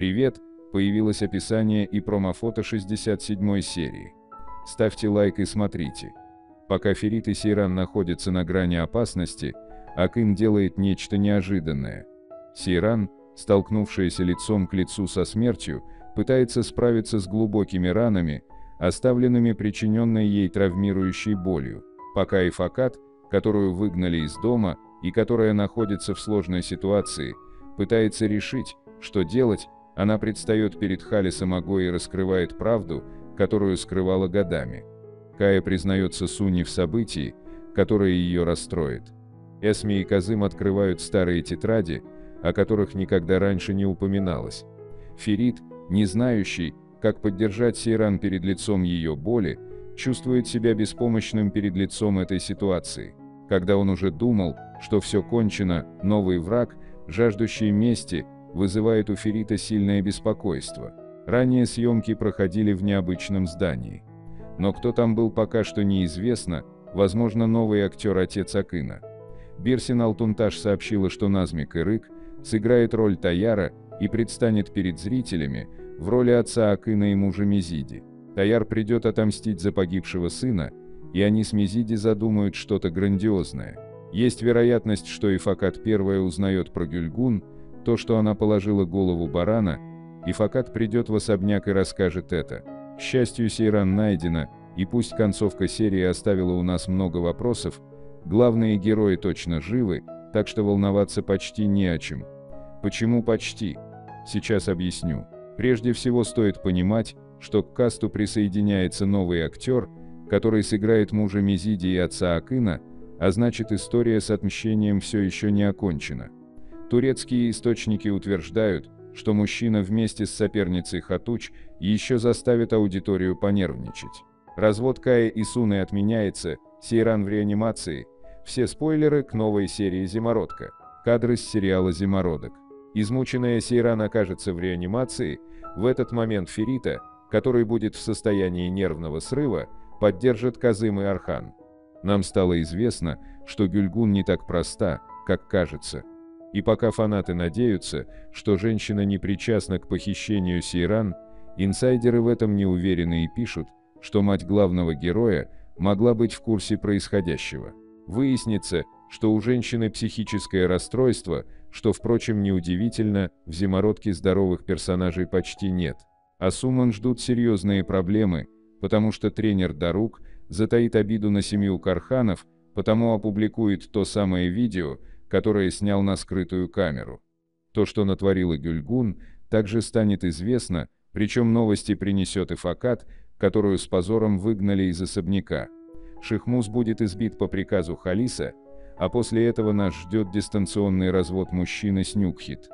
Привет, появилось описание и промофото 67 серии. Ставьте лайк и смотрите. Пока Ферит и Сейран находятся на грани опасности, Акын делает нечто неожиданное. Сейран, столкнувшаяся лицом к лицу со смертью, пытается справиться с глубокими ранами, оставленными причиненной ей травмирующей болью, пока и Факат, которую выгнали из дома и которая находится в сложной ситуации, пытается решить, что делать, она предстает перед Халисом Аго и раскрывает правду, которую скрывала годами. Кая признается Суни в событии, которое ее расстроит. Эсми и Казым открывают старые тетради, о которых никогда раньше не упоминалось. Ферит, не знающий, как поддержать Сейран перед лицом ее боли, чувствует себя беспомощным перед лицом этой ситуации. Когда он уже думал, что все кончено, новый враг, жаждущий мести, вызывает у Ферита сильное беспокойство. Ранее съемки проходили в необычном здании. Но кто там был пока что неизвестно, возможно новый актер отец Акына. Бирсин Алтунташ сообщила, что Назмик Ирык сыграет роль Таяра и предстанет перед зрителями в роли отца Акына и мужа Мезиди. Таяр придет отомстить за погибшего сына, и они с Мезиди задумают что-то грандиозное. Есть вероятность, что и Факат первая узнает про Гюльгун, то, что она положила голову барана, и Факат придет в особняк и расскажет это. К счастью, Сейран найдена, и пусть концовка серии оставила у нас много вопросов, главные герои точно живы, так что волноваться почти не о чем. Почему почти? Сейчас объясню. Прежде всего стоит понимать, что к касту присоединяется новый актер, который сыграет мужа Мезиди и отца Акына, а значит история с отмщением все еще не окончена. Турецкие источники утверждают, что мужчина вместе с соперницей Хатуч еще заставит аудиторию понервничать. Развод Кая и Суны отменяется, Сейран в реанимации, все спойлеры к новой серии «Зимородка». Кадры с сериала «Зимородок». Измученная Сейран окажется в реанимации, в этот момент Ферита, который будет в состоянии нервного срыва, поддержит Казым и Архан. Нам стало известно, что Гюльгун не так проста, как кажется. И пока фанаты надеются, что женщина не причастна к похищению Сейран, инсайдеры в этом не уверены и пишут, что мать главного героя могла быть в курсе происходящего. Выяснится, что у женщины психическое расстройство, что, впрочем, неудивительно, в зимородке здоровых персонажей почти нет. А Суман ждут серьезные проблемы, потому что тренер Дарук затаит обиду на семью Карханов, потому опубликует то самое видео, которое снял на скрытую камеру. То, что натворила Гюльгун, также станет известно, причем новости принесет и Факат, которую с позором выгнали из особняка. Шихмус будет избит по приказу Халиса, а после этого нас ждет дистанционный развод мужчины с Нюкхит.